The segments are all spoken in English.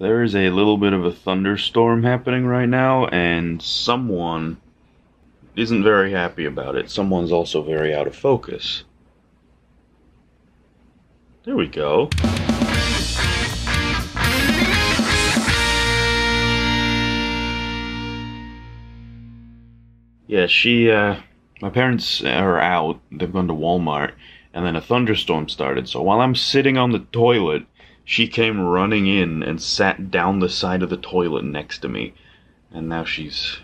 There is a little bit of a thunderstorm happening right now, and someone isn't very happy about it. Someone's also very out of focus. There we go. Yeah, she, uh, my parents are out. They've gone to Walmart, and then a thunderstorm started. So while I'm sitting on the toilet, she came running in and sat down the side of the toilet next to me. And now she's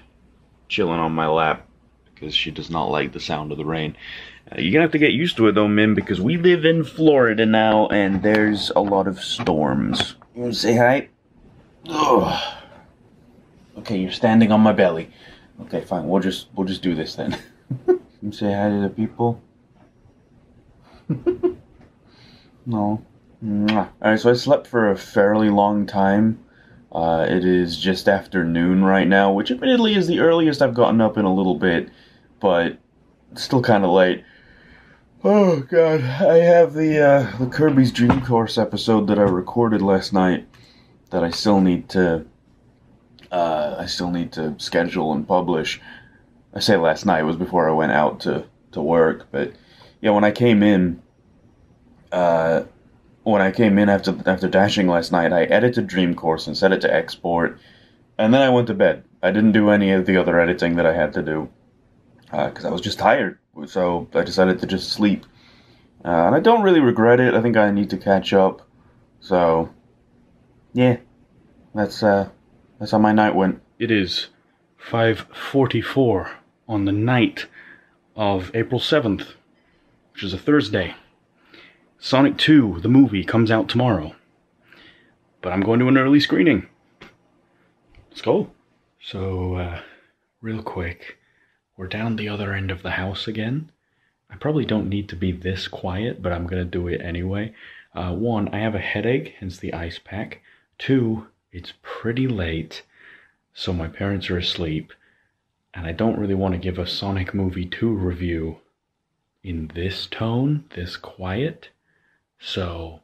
chilling on my lap because she does not like the sound of the rain. Uh, you're gonna have to get used to it though, Mim, because we live in Florida now and there's a lot of storms. You wanna say hi? Ugh. Okay, you're standing on my belly. Okay, fine. We'll just we'll just do this then. say hi to the people. no. Alright, so I slept for a fairly long time. Uh, it is just after noon right now, which admittedly is the earliest I've gotten up in a little bit, but still kind of late. Oh god, I have the uh, the Kirby's Dream Course episode that I recorded last night that I still need to uh, I still need to schedule and publish. I say last night was before I went out to to work, but yeah, when I came in, uh, when I came in after after dashing last night, I edited Dream Course and set it to export, and then I went to bed. I didn't do any of the other editing that I had to do because uh, I was just tired. So I decided to just sleep, uh, and I don't really regret it. I think I need to catch up. So yeah, that's uh, that's how my night went. It is 5:44 on the night of April 7th, which is a Thursday. Sonic 2, the movie, comes out tomorrow. But I'm going to an early screening. Let's go. So, uh, real quick, we're down the other end of the house again. I probably don't need to be this quiet, but I'm going to do it anyway. Uh, one, I have a headache, hence the ice pack. Two, it's pretty late, so my parents are asleep, and I don't really want to give a Sonic Movie 2 review in this tone, this quiet. So,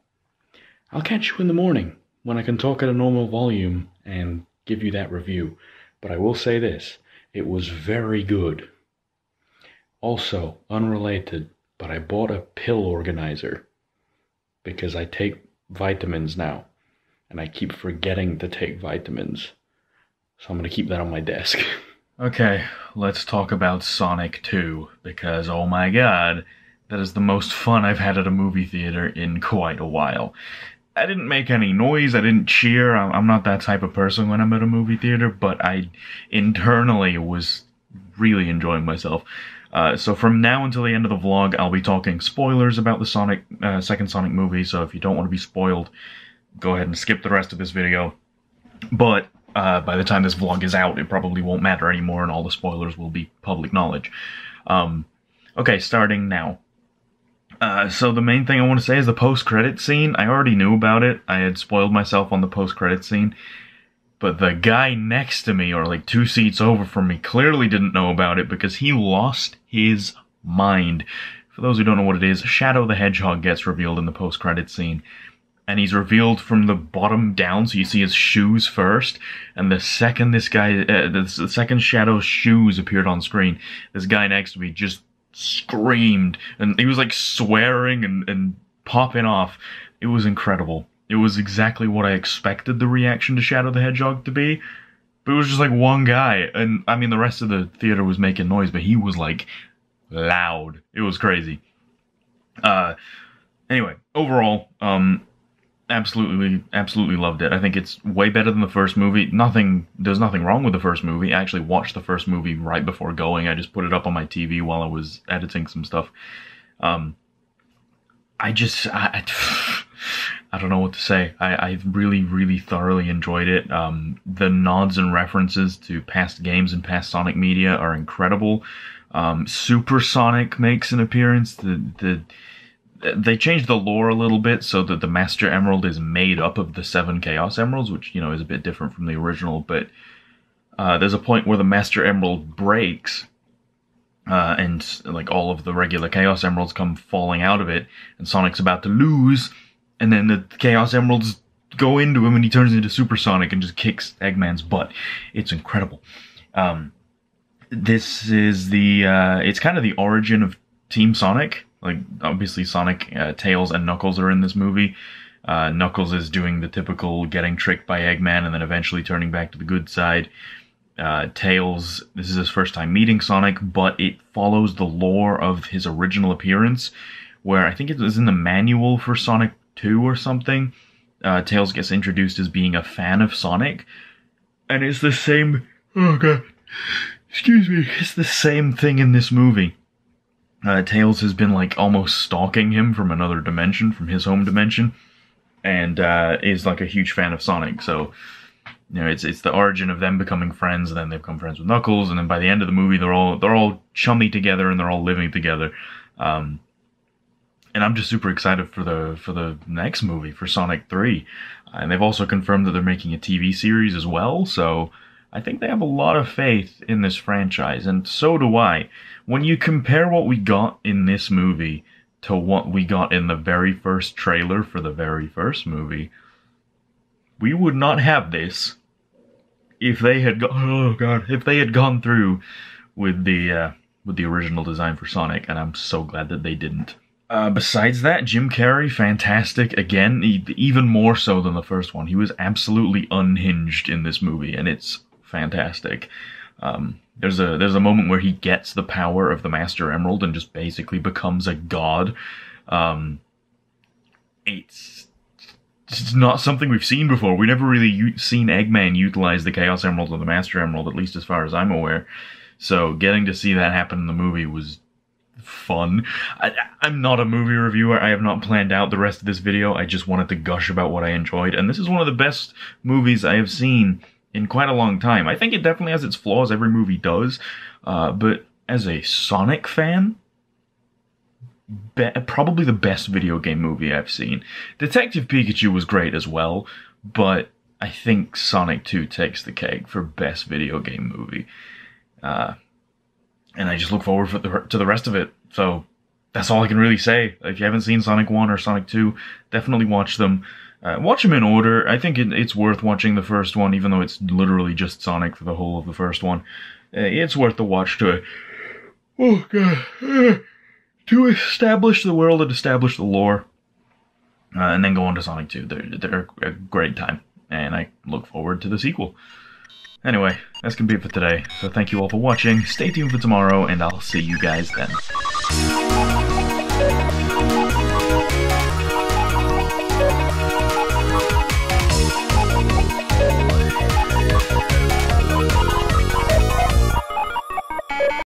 I'll catch you in the morning when I can talk at a normal volume and give you that review. But I will say this it was very good. Also, unrelated, but I bought a pill organizer because I take vitamins now and I keep forgetting to take vitamins. So I'm going to keep that on my desk. okay, let's talk about Sonic 2 because oh my god that is the most fun I've had at a movie theater in quite a while. I didn't make any noise, I didn't cheer, I'm not that type of person when I'm at a movie theater, but I internally was really enjoying myself. Uh, so from now until the end of the vlog, I'll be talking spoilers about the Sonic uh, second Sonic movie. So if you don't want to be spoiled, go ahead and skip the rest of this video. But uh, by the time this vlog is out, it probably won't matter anymore, and all the spoilers will be public knowledge. Um, okay, starting now. Uh, so the main thing I want to say is the post-credit scene. I already knew about it. I had spoiled myself on the post-credit scene. But the guy next to me, or like two seats over from me, clearly didn't know about it because he lost his mind. For those who don't know what it is, Shadow the Hedgehog gets revealed in the post-credit scene. And he's revealed from the bottom down, so you see his shoes first. And the second this guy, uh, the second Shadow's shoes appeared on screen, this guy next to me just screamed and he was like swearing and, and popping off. It was incredible. It was exactly what I expected the reaction to Shadow the Hedgehog to be. But it was just like one guy. And I mean, the rest of the theater was making noise, but he was like loud. It was crazy. Uh, anyway, overall, um, absolutely absolutely loved it. I think it's way better than the first movie. Nothing there's nothing wrong with the first movie. I actually watched the first movie right before going. I just put it up on my tv while i was editing some stuff. Um i just i, I, don't know what to say. I, I really really thoroughly enjoyed it. Um the nods and references to past games and past sonic media are incredible. Um super sonic makes an appearance. The the they changed the lore a little bit so that the Master Emerald is made up of the seven Chaos Emeralds, which you know is a bit different from the original. But uh, there's a point where the Master Emerald breaks, uh, and like all of the regular Chaos Emeralds come falling out of it, and Sonic's about to lose, and then the Chaos Emeralds go into him and he turns into Supersonic and just kicks Eggman's butt. It's incredible. Um, this is the uh, it's kind of the origin of Team Sonic. Like obviously Sonic, uh, Tails, and Knuckles are in this movie. Uh, Knuckles is doing the typical getting tricked by Eggman and then eventually turning back to the good side. Uh, Tails, this is his first time meeting Sonic, but it follows the lore of his original appearance, where I think it was in the manual for Sonic 2 or something. Uh, Tails gets introduced as being a fan of Sonic, and it's the same. Oh god, excuse me. It's the same thing in this movie. Uh, Tails has been like almost stalking him from another dimension, from his home dimension, and uh, is like a huge fan of Sonic. So, you know, it's it's the origin of them becoming friends, and then they become friends with Knuckles, and then by the end of the movie, they're all they're all chummy together and they're all living together. Um, and I'm just super excited for the for the next movie for Sonic Three, and they've also confirmed that they're making a TV series as well. So I think they have a lot of faith in this franchise, and so do I. When you compare what we got in this movie to what we got in the very first trailer for the very first movie, we would not have this if they had go- oh god if they had gone through with the uh, with the original design for Sonic, and I'm so glad that they didn't. Uh, besides that, Jim Carrey, fantastic again, even more so than the first one. He was absolutely unhinged in this movie, and it's fantastic. Um, there's a there's a moment where he gets the power of the Master Emerald and just basically becomes a god. Um, it's it's not something we've seen before. We never really u- seen Eggman utilize the Chaos Emerald or the Master Emerald, at least as far as I'm aware. So getting to see that happen in the movie was fun. I, am not a movie reviewer. I have not planned out the rest of this video. I just wanted to gush about what I enjoyed, and this is one of the best movies I have seen in quite a long time. I think it definitely has its flaws. Every movie does, uh, but as a Sonic fan, be- probably the best video game movie I've seen. Detective Pikachu was great as well, but I think Sonic 2 takes the cake for best video game movie. Uh, and I just look forward the, to the rest of it. So that's all I can really say. If you haven't seen Sonic 1 or Sonic 2, definitely watch them. Uh, watch them in order. I think it, it's worth watching the first one, even though it's literally just Sonic for the whole of the first one. Uh, it's worth the watch to, oh god, uh, to establish the world and establish the lore, uh, and then go on to Sonic 2. They're, they're a great time, and I look forward to the sequel. Anyway, that's gonna be it for today. So thank you all for watching. Stay tuned for tomorrow, and I'll see you guys then.